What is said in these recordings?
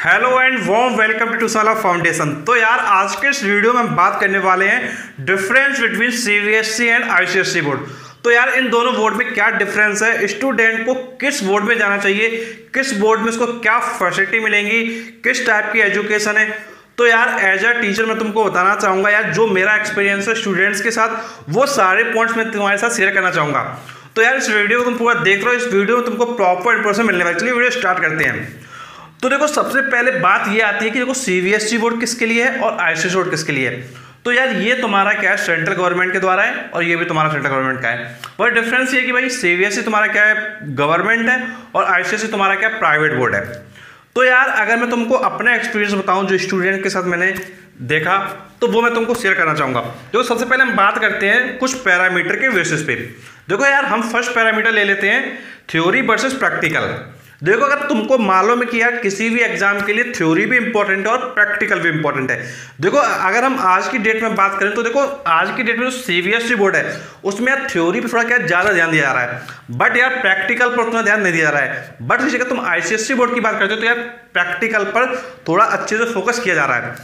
Hello and warm welcome to टूसाला foundation तो यार, आज के इस वीडियो में हम बात करने वाले हैं difference between CBSE and ICSE board तो यार, इन दोनों बोर्ड में क्या डिफरेंस है? स्टूडेंट को किस बोर्ड में जाना चाहिए? किस बोर्ड में उसको क्या फैसिलिटी मिलेंगी? किस टाइप की एजुकेशन है? तो यार एज अ टीचर मैं तुमको बताना चाहूँगा यार, जो मेरा एक्सपीरियंस है स्टूडेंट्स के साथ, वो सारे पॉइंट्स मैं तुम्हारे साथ शेयर करना चाहूँगा। तो यार, इस वीडियो को तुम पूरा देख रहे हो, इस वीडियो में तुमको प्रॉपर इन्फॉर्मेशन मिलने वाली। चलिए वीडियो स्टार्ट करते हैं। तो देखो, सबसे पहले बात ये आती है कि देखो सीबीएसई बोर्ड किसके लिए है और आईसीएसई बोर्ड किसके लिए है? तो यार, ये तुम्हारा क्या है? सेंट्रल गवर्नमेंट के द्वारा है और ये भी तुम्हारा सेंट्रल गवर्नमेंट का है। पर डिफरेंस ये कि भाई सीबीएसई तुम्हारा क्या है? गवर्नमेंट है और आईसीएसई तुम्हारा क्या प्राइवेट बोर्ड है। तो यार, अगर मैं तुमको अपना एक्सपीरियंस बताऊँ, जो स्टूडेंट के साथ मैंने देखा तो वो मैं तुमको शेयर करना चाहूँगा। देखो, सबसे पहले हम बात करते हैं कुछ पैरामीटर के बेसिस पे। देखो यार, हम फ़र्स्ट पैरामीटर ले लेते हैं थ्योरी वर्सेस प्रैक्टिकल देखो, अगर तुमको मालूम है कि यार किसी भी एग्ज़ाम के लिए थ्योरी भी इंपॉर्टेंट है और प्रैक्टिकल भी इंपॉर्टेंट है। देखो, अगर हम आज की डेट में बात करें तो देखो, आज की डेट में जो सीबीएसई बोर्ड है, उसमें यार थ्योरी पर थोड़ा क्या ज़्यादा ध्यान दिया जा रहा है। बट यार प्रैक्टिकल पर उतना ध्यान नहीं दिया जा रहा है। बट जैसे तुम आईसीएससी बोर्ड की बात करते हो तो यार प्रैक्टिकल पर थोड़ा अच्छे से फोकस किया जा रहा है।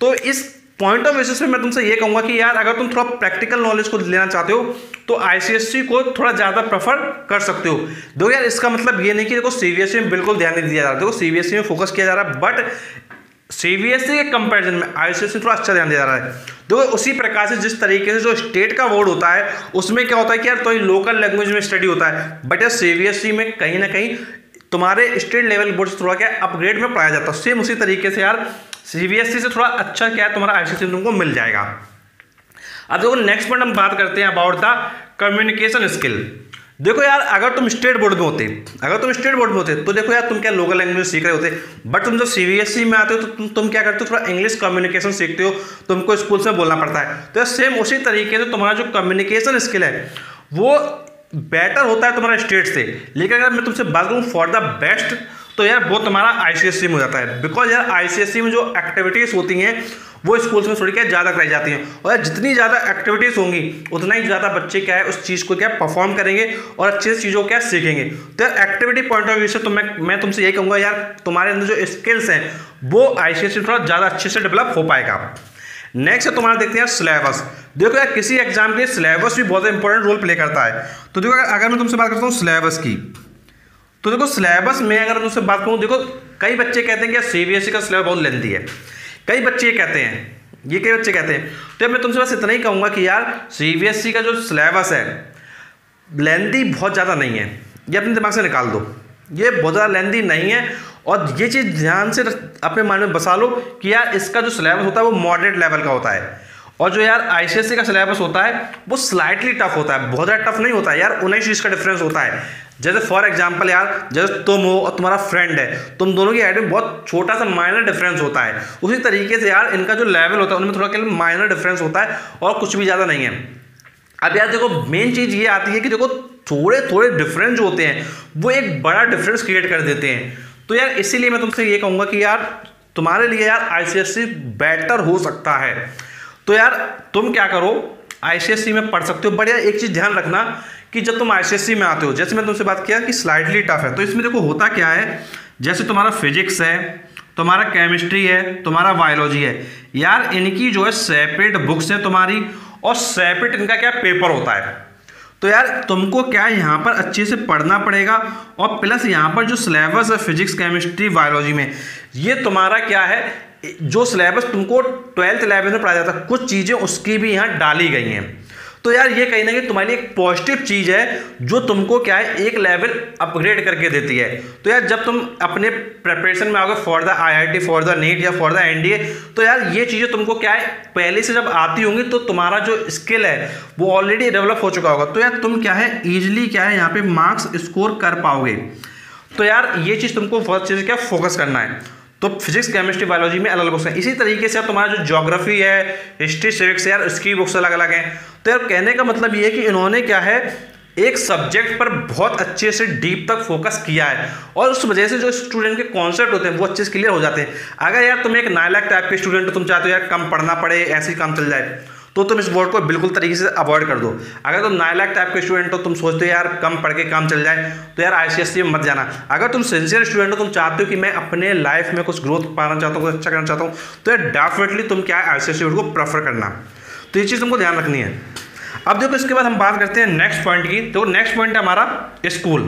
तो इस पॉइंट ऑफ़ बेसिस पे मैं तुमसे ये कहूँगा कि यार, अगर तुम थोड़ा प्रैक्टिकल नॉलेज को लेना चाहते हो तो आईसीएससी को थोड़ा ज़्यादा प्रेफर कर सकते हो। देखो यार, इसका मतलब ये नहीं कि देखो सीबीएसई में बिल्कुल ध्यान नहीं दिया जा रहा। देखो सीबीएसई में फोकस किया जा रहा है बट सीबीएसई के कंपैरिजन में आईसीएससी थोड़ा अच्छा ध्यान दिया जा रहा है। देखो उसी प्रकार से जिस तरीके से जो स्टेट का बोर्ड होता है, उसमें क्या होता है कि यार तो लोकल लैंग्वेज में स्टडी होता है। बट यार सीबीएसई में कहीं ना कहीं तुम्हारे स्टेट लेवल बोर्ड से थोड़ा क्या अपग्रेड में पढ़ाया जाता है। सेम उसी तरीके से यार सीबीएसई से थोड़ा अच्छा क्या है, तुम्हारा आईसीएसई तुमको मिल जाएगा। अब देखो नेक्स्ट पॉइंट हम बात करते हैं अबाउट द कम्युनिकेशन स्किल देखो यार, अगर तुम स्टेट बोर्ड में होते, अगर तुम स्टेट बोर्ड में होते तो देखो यार, तुम क्या लोकल लैंग्वेज सीख रहे होते। बट तुम जब सीबीएसई में आते हो तो तुम तुम क्या करते हो, थोड़ा इंग्लिश कम्युनिकेशन सीखते हो, तुमको स्कूल से बोलना पड़ता है। तो यार सेम उसी तरीके से तुम्हारा जो कम्युनिकेशन स्किल है, वो बेटर होता है तुम्हारा स्टेट से। लेकिन अगर मैं तुमसे बात करूँ फॉर द बेस्ट तो यार वो तुम्हारा आईसीएससी में हो जाता है। बिकॉज़ यार आईसीएससी में जो एक्टिविटीज़ होती हैं, वो स्कूल्स में थोड़ी क्या ज़्यादा कराई जाती हैं। और यार जितनी ज़्यादा एक्टिविटीज़ होंगी, उतना ही ज़्यादा बच्चे क्या है, उस चीज़ को क्या परफॉर्म करेंगे और अच्छे से चीज़ों क्या सीखेंगे। तो यार एक्टिविटी पॉइंट ऑफ़ व्यू से तो मैं मैं तुमसे यही कहूँगा यार, तुम्हारे अंदर जो स्किल्स हैं, वो आई में थोड़ा ज़्यादा अच्छे से डेवलप हो पाएगा। नेक्स्ट है, तुम्हारा देखते हैं सिलेबस देखो यार, किसी एग्ज़ाम के सिलेबस भी बहुत इंपॉर्टेंट रोल प्ले करता है। तो देखो अगर मैं तुमसे बात करता हूँ सिलेबस की तो देखो सिलेबस में अगर तुमसे बात करूँ, देखो, कई बच्चे कहते हैं कि सी बी एस सीबीएसई का सिलेबस बहुत लेंदी है। कई बच्चे ये कहते हैं, ये कई बच्चे कहते हैं। तो मैं तुमसे बस इतना ही कहूँगा कि यार सीबीएसई का जो सिलेबस है लेंदी बहुत ज़्यादा नहीं है। ये अपने दिमाग से निकाल दो। ये बहुत ज़्यादा लेंदी नहीं है और ये चीज़ ध्यान से अपने माइंड में बसा लो कि यार, इसका जो सिलेबस होता है, वो मॉडरेट लेवल का होता है। और जो यार आईसीएससी का सिलेबस होता है, वो स्लाइटली टफ होता है। बहुत ज़्यादा टफ नहीं होता है यार, उन्नीस चीज़ का डिफरेंस होता है। जैसे फॉर एग्ज़ाम्पल यार, जैसे तुम हो और तुम्हारा फ्रेंड है, तुम दोनों की हाइट में बहुत छोटा सा माइनर डिफरेंस होता है। उसी तरीके से यार इनका जो लेवल होता है, उनमें थोड़ा माइनर डिफरेंस होता है और कुछ भी ज़्यादा नहीं है। अब यार देखो मेन चीज़ ये आती है कि देखो थोड़े थोड़े डिफरेंस जो होते हैं, वो एक बड़ा डिफरेंस क्रिएट कर देते हैं। तो यार इसीलिए मैं तुमसे ये कहूँगा कि यार, तुम्हारे लिए यार आई बेटर हो सकता है। तो यार, तुम क्या करो? आई में पढ़ सकते हो, बढ़िया एक चीज़ ध्यान रखना कि जब तुम आई में आते हो, जैसे मैं तुमसे बात किया कि स्लाइडली टफ है तो इसमें देखो होता क्या है, जैसे तुम्हारा फिजिक्स है, तुम्हारा केमिस्ट्री है, तुम्हारा बायोलॉजी है, यार इनकी जो है सेपरेट बुक्स है तुम्हारी और सेपरेट इनका क्या पेपर होता है। तो यार, तुमको क्या यहाँ पर अच्छे से पढ़ना पड़ेगा और प्लस यहाँ पर जो सिलेबस है फिजिक्स केमिस्ट्री बायोलॉजी में, ये तुम्हारा क्या है जो सिलेबस तुमको ट्वेल्थ इलेवन में पढ़ाया जाता है, कुछ चीज़ें उसकी भी यहाँ डाली गई हैं। तो यार ये कहीं ना कहीं तुम्हारे लिए एक पॉजिटिव चीज़ है, जो तुमको क्या है, एक लेवल अपग्रेड करके देती है। तो यार जब तुम अपने प्रिपरेशन में आओगे for the IIT for the NEET या फॉर द एनडीए तो यार ये चीज़ें तुमको क्या है, पहले से जब आती होंगी तो तुम्हारा जो स्किल है, वो ऑलरेडी डेवलप हो चुका होगा। तो यार तुम क्या है ईजिली क्या है, यहाँ पे मार्क्स स्कोर कर पाओगे। तो यार ये चीज़ तुमको फ़र्स्ट चीज़ क्या फोकस करना है। तो फिजिक्स केमिस्ट्री बायोलॉजी में अलग अलग बुक्स हैं। इसी तरीके से तुम्हारा जो जोग्राफी है हिस्ट्री सिविक्स यार, उसकी बुक्स अलग अलग हैं। तो यार कहने का मतलब ये है कि इन्होंने क्या है, एक सब्जेक्ट पर बहुत अच्छे से डीप तक फोकस किया है। और उस वजह से जो स्टूडेंट के कॉन्सेप्ट होते हैं, वो अच्छे से क्लियर हो जाते हैं। अगर यार तुम एक नाइलाक टाइप के स्टूडेंट हो तुम चाहते हो यार, कम पढ़ना पड़े, ऐसे ही काम चल जाए। तो तुम इस बोर्ड को बिल्कुल तरीके से अवॉइड कर दो। अगर तुम नाइलाक टाइप के स्टूडेंट हो, तुम सोचते हो, यार, कम पढ़ के काम चल जाए तो यार आई में मत जाना। अगर तुम सिंसियर स्टूडेंट हो, तुम चाहते हो कि मैं अपने लाइफ में कुछ ग्रोथ पाना चाहता हूँ, कुछ अच्छा करना चाहता हूँ तो यार डेफिनेटली तुम क्या है आई बोर्ड को प्रेफर करना। तो ये चीज़ तुमको ध्यान रखनी है। अब देखो, इसके बाद हम बात करते हैं नेक्स्ट पॉइंट की। तो नेक्स्ट पॉइंट है हमारा स्कूल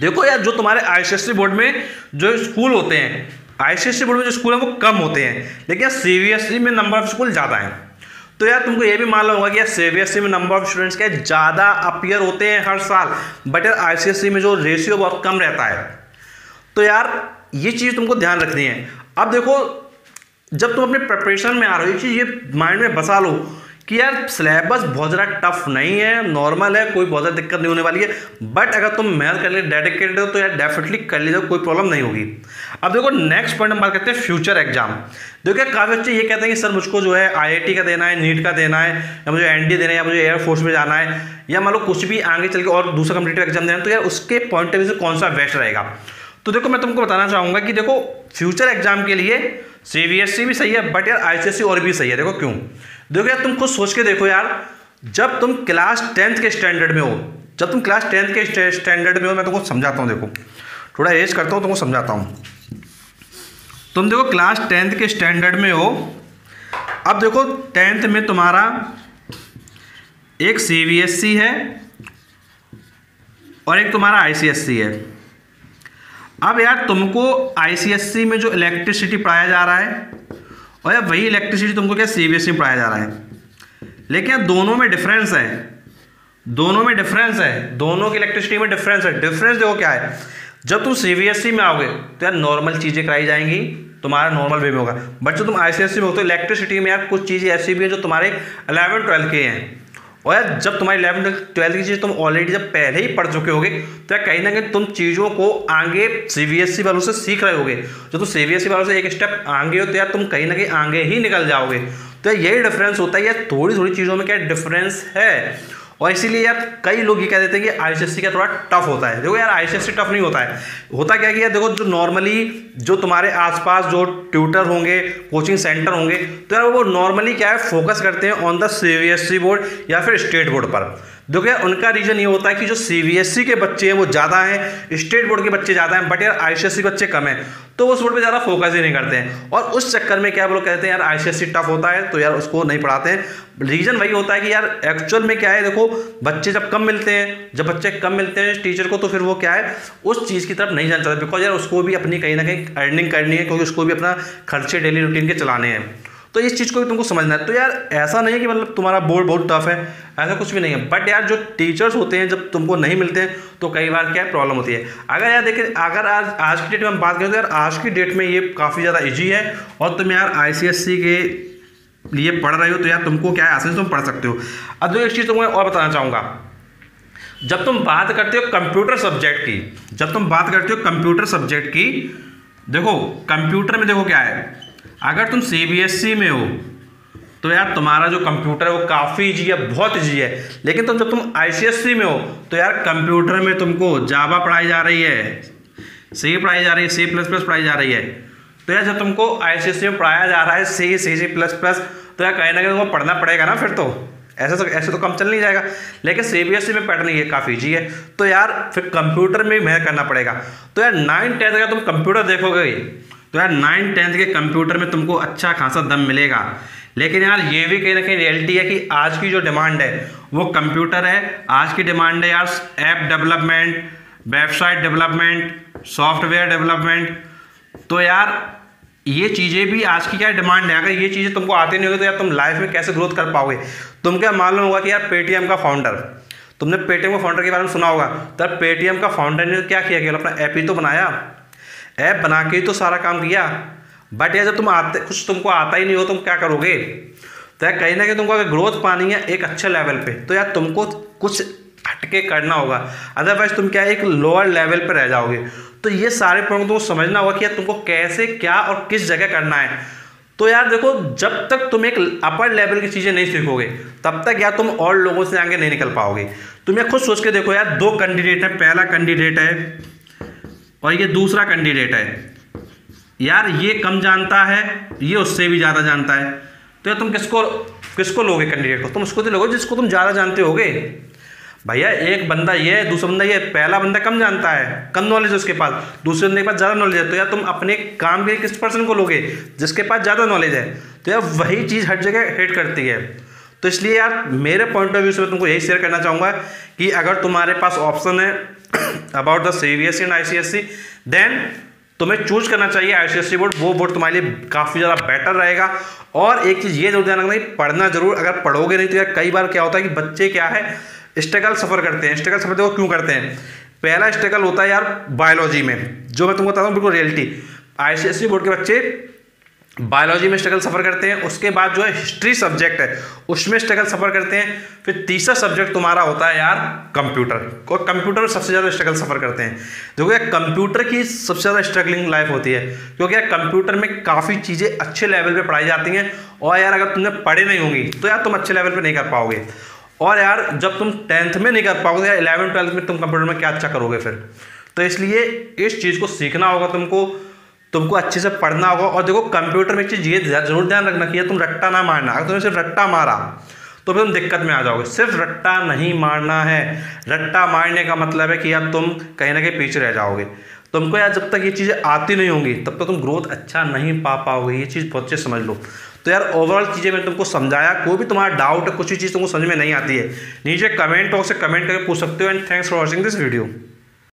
देखो यार, जो तुम्हारे आई बोर्ड में जो स्कूल होते हैं आई बोर्ड में जो स्कूल है, वो कम होते हैं। लेकिन सी में नंबर ऑफ़ स्कूल ज़्यादा है। तो यार तुमको ये भी मालूम होगा कि यार सी में नंबर ऑफ़ स्टूडेंट्स क्या ज़्यादा अपियर होते हैं हर साल बट यार आई में जो रेशियो बहुत कम रहता है। तो यार ये चीज़ तुमको ध्यान रखनी है। अब देखो, जब तुम अपने प्रिपरेशन में आ रहे हो, ये चीज़ ये माइंड में बसा लो कि यार सिलेबस बहुत ज़्यादा टफ नहीं है नॉर्मल है, कोई बहुत ज़्यादा दिक्कत नहीं होने वाली है बट अगर तुम मेहनत कर लिए डेडिकेटेड हो तो यार डेफिनेटली कर लीजिए, कोई प्रॉब्लम नहीं होगी। अब देखो नेक्स्ट पॉइंट हम बात करते हैं फ्यूचर एग्ज़ाम देखिए काफ़ी बच्चे ये कहते हैं कि सर मुझको जो है आईआईटी का देना है, नीट का देना है, या मुझे एनडीए देना है, या मुझे एयरफोर्स में जाना है, या मान लो कुछ भी आगे चल के और दूसरा कम्पिटेटिव एग्ज़ाम देना है तो यार उसके पॉइंट ऑफ़ व्यू से कौन सा बेस्ट रहेगा? तो देखो, मैं तुमको बताना चाहूँगा कि देखो फ्यूचर एग्ज़ाम के लिए सी भी सही है बट यार आई और भी सही है। देखो क्यों? देखो यार, तुम खुद सोच के देखो यार, जब तुम क्लास टेंथ के स्टैंडर्ड में हो, जब तुम क्लास टेंथ के स्टैंडर्ड में हो, मैं तुमको समझाता हूँ, देखो। थोड़ा एज करता हूँ, तुमको समझाता हूँ। तुम देखो, क्लास टेंथ के स्टैंडर्ड में हो, अब देखो, टेंथ में तुम्हारा एक सी है और एक तुम्हारा आई है। अब यार, तुमको आई में जो इलेक्ट्रिसिटी पढ़ाया जा रहा है और यार वही इलेक्ट्रिसिटी तुमको क्या सीबीएससी में पढ़ाया जा रहा है। लेकिन दोनों में डिफरेंस है। दोनों में डिफरेंस है। दोनों की इलेक्ट्रिसिटी में डिफरेंस है। डिफरेंस देखो क्या है। जब तुम सीबीएससी में आओगे तो यार नॉर्मल चीज़ें कराई जाएँगी। तुम्हारा नॉर्मल वे में होगा। बट जो तुम आईसीएससी में हो तो इलेक्ट्रिसिटी में यार कुछ चीज़ें ऐसी भी है जो तुम्हारे अलेवन ट्वेल्थ के हैं। और यार, जब तुम्हारी इलेवन ट्वेल्थ की चीज़ तुम ऑलरेडी जब पहले ही पढ़ चुके होगे तो यार कहीं ना कहीं तुम चीज़ों को आगे सी वालों से सीख रहे होगे। जो तुम सी वालों से एक स्टेप आगे हो तो यार तुम कहीं ना कहीं आगे ही निकल जाओगे। तो यार यही डिफरेंस होता है, यार थोड़ी थोड़ी चीज़ों में क्या डिफरेंस है? और इसीलिए यार कई लोग ये कह देते हैं कि आई का थोड़ा टफ होता है। देखो यार आई टफ नहीं होता है। होता क्या कि यार, देखो जो नॉर्मली जो तुम्हारे आसपास जो ट्यूटर होंगे कोचिंग सेंटर होंगे तो यार वो नॉर्मली क्या है फोकस करते हैं ऑन द सी बोर्ड या फिर स्टेट बोर्ड पर। देखो यार, उनका रीज़न ये होता है कि जो सी के बच्चे हैं, वो ज़्यादा हैं स्टेट बोर्ड के बच्चे ज़्यादा हैं बट यार आई के बच्चे कम हैं तो वो उस बोर्ड पे ज़्यादा फोकस ही नहीं करते हैं। और उस चक्कर में क्या लोग कहते हैं, यार आई टफ होता है तो यार उसको नहीं पढ़ाते हैं। रीज़न वही होता है कि यार एक्चुअल में क्या है, देखो, बच्चे जब कम मिलते हैं, जब बच्चे कम मिलते हैं टीचर को तो फिर वो क्या है, उस चीज़ की तरफ़ नहीं जाना चाहता बिकॉज़ यार उसको भी अपनी कहीं ना कहीं अर्निंग करनी है, क्योंकि उसको भी अपना खर्चे डेली रूटीन के चलाने हैं। तो इस चीज़ को भी तुमको समझना है। तो यार, ऐसा नहीं है कि मतलब तुम्हारा बोर्ड बहुत टफ है, ऐसा कुछ भी नहीं है। बट यार, जो टीचर्स होते हैं, जब तुमको नहीं मिलते हैं तो कई बार क्या प्रॉब्लम होती है? अगर यार देखिए अगर आज आज की डेट में हम बात करें तो यार, आज की डेट में ये काफ़ी ज़्यादा ईजी है। और तुम यार आई के लिए पढ़ रहे हो तो यार, तुमको क्या है आसानी से तुम पढ़ सकते हो। अब एक चीज़ तुम्हें और बताना चाहूँगा। जब तुम बात करते हो कंप्यूटर सब्जेक्ट की, जब तुम बात करते हो कंप्यूटर सब्जेक्ट की, देखो कंप्यूटर में देखो क्या है। अगर तुम सी में हो तो यार तुम्हारा जो कंप्यूटर है वो काफ़ी ईजी है, बहुत ईजी है। लेकिन तुम जब तुम आई में हो तो यार कंप्यूटर में तुमको जावा पढ़ाई जा रही है सी पढ़ाई जा रही है सी प्लस प्लस पढ़ाई जा रही है। तो यार जब तुमको आई में पढ़ाया जा रहा है सी सी सी प्लस प्लस तो यार कहीं ना कहीं तुमको पढ़ना पड़ेगा ना फिर तो। ऐसे तो ऐसे तो कम चल नहीं जाएगा। लेकिन सी बी एस ई में पैटर्न ये काफ़ी ईजी है। तो यार फिर कंप्यूटर में भी मेहनत करना पड़ेगा। तो यार नाइन टेंथ का तुम कंप्यूटर देखोगे तो यार नाइन टेंथ के कंप्यूटर में तुमको अच्छा खासा दम मिलेगा। लेकिन यार ये भी कहीं ना कहीं रियलिटी है कि आज की जो डिमांड है, वो कंप्यूटर है। आज की डिमांड है यार app development website development software development तो यार, ये चीज़ें भी आज की क्या डिमांड है? अगर ये चीज़ें तुमको आती नहीं होगी तो यार तुम लाइफ में कैसे ग्रोथ कर पाओगे? तुम क्या मालूम होगा कि यार पेटीएम का फाउंडर तुमने पेटीएम का फाउंडर के बारे में सुना होगा। तो पेटीएम का फाउंडर ने क्या किया कि अपना ऐप ही तो बनाया। ऐप बना के ही तो सारा काम किया बट यार जब तुम आते, कुछ तुमको आता ही नहीं हो, तुम क्या करोगे? तो यार कहीं ना कहीं तुमको अगर ग्रोथ पानी है एक अच्छे लेवल पे तो यार तुमको कुछ हटके करना होगा। अदरवाइज़ तुम क्या एक लोअर लेवल पर रह जाओगे। तो ये सारे पॉइंट तुमको समझना होगा कि यार तुमको कैसे, क्या और किस जगह करना है। तो यार देखो, जब तक तुम एक अपर लेवल की चीज़ें नहीं सीखोगे, तब तक यार तुम और लोगों से आगे नहीं निकल पाओगे। तुम ये खुद सोच के देखो यार, दो कैंडिडेट है, पहला कैंडिडेट है और ये दूसरा कैंडिडेट है। यार, ये कम जानता है, ये उससे भी ज़्यादा जानता है। तो यार, तुम किसको किसको लोगे कैंडिडेट को? तुम उसको तो लोगे जिसको तुम ज़्यादा जानते होगे। भैया, एक बंदा ये है, दूसरा बंदा ये पहला बंदा कम जानता है, कम नॉलेज है उसके पास। दूसरे बंदे के पास ज़्यादा नॉलेज है। तो यार, तुम अपने काम के किस पर्सन को लोगे, जिसके पास ज़्यादा नॉलेज है? तो यार, वही चीज़ हर जगह हिट करती है। तो इसलिए यार, मेरे पॉइंट ऑफ़ व्यू से मैं तुमको यही शेयर करना चाहूँगा कि अगर तुम्हारे पास ऑप्शन है about the C B and I C S C then तुम्हें चूज़ करना चाहिए I C S C board वो बोर्ड तुम्हारे लिए काफ़ी ज़्यादा बेटर रहेगा। और एक चीज़ ये ज़रूर ध्यान रखना पढ़ना ज़रूर। अगर पढ़ोगे नहीं तो यार कई बार क्या होता है कि बच्चे क्या है स्ट्रगल सफ़र करते हैं। स्ट्रगल सफ़र देखो क्यों करते हैं? पहला स्ट्रगल होता है यार बायोलॉजी में। जो मैं तुमको बताता हूँ, बिल्कुल रियलिटी आई बोर्ड के बच्चे बायोलॉजी में स्ट्रगल सफ़र करते हैं, उसके बाद जो है हिस्ट्री सब्जेक्ट है, उसमें स्ट्रगल सफ़र करते हैं, फिर तीसरा सब्जेक्ट तुम्हारा होता है यार कंप्यूटर और कंप्यूटर में सबसे ज़्यादा स्ट्रगल सफ़र करते हैं। जो यार कंप्यूटर की सबसे ज़्यादा स्ट्रगलिंग लाइफ होती है, क्योंकि यार कंप्यूटर में काफ़ी चीज़ें अच्छे लेवल पर पढ़ाई जाती हैं, और यार अगर तुमने पढ़े नहीं होंगी तो यार तुम अच्छे लेवल पर नहीं कर पाओगे। और यार, जब तुम टेंथ में नहीं कर पाओगे, या इलेवन ट्वेल्थ में तुम कंप्यूटर में क्या अच्छा करोगे फिर? तो इसलिए इस चीज़ को सीखना होगा तुमको तुमको अच्छे से पढ़ना होगा और देखो कंप्यूटर में एक चीज़ ये ज़रूर ध्यान रखना कि तुम रट्टा ना मारना। अगर तुमने सिर्फ़ रट्टा मारा तो फिर तुम दिक्कत में आ जाओगे। सिर्फ़ रट्टा नहीं मारना है। रट्टा मारने का मतलब है कि यार तुम कहीं ना कहीं पीछे रह जाओगे। तुमको यार जब तक ये चीज़ें आती नहीं होंगी, तब तक तुम ग्रोथ अच्छा नहीं पा पाओगे। ये चीज़ बहुत अच्छे समझ लो। तो यार ओवरऑल चीज़ें मैंने तुमको समझाया। कोई भी तुम्हारा डाउट है, कुछ भी चीज़ तुमको समझ में नहीं आती है, नीचे कमेंट बॉक्स से कमेंट करके पूछ सकते हो। And thanks for watching this video